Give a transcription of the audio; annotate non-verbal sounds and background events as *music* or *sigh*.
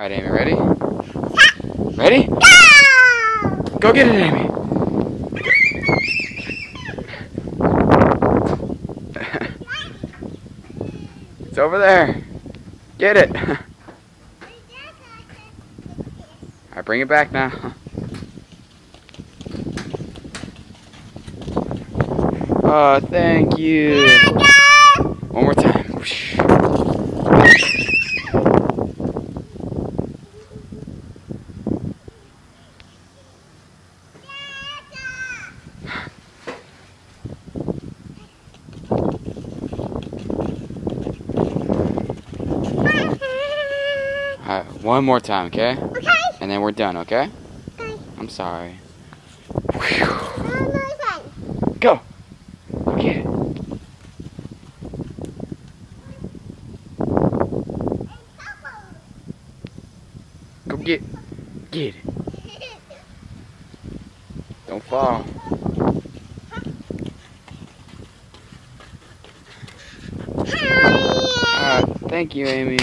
Alright, Amy, ready? Ready? Go get it, Amy! *laughs* it's over there. Get it. *laughs* Alright, bring it back now. *laughs* Oh, thank you. One more time. Alright, one more time, okay? Okay. And then we're done, okay? Okay. I'm sorry. Time. Go! Okay. Go get get it. Don't fall. Hi. Uh, thank you, Amy.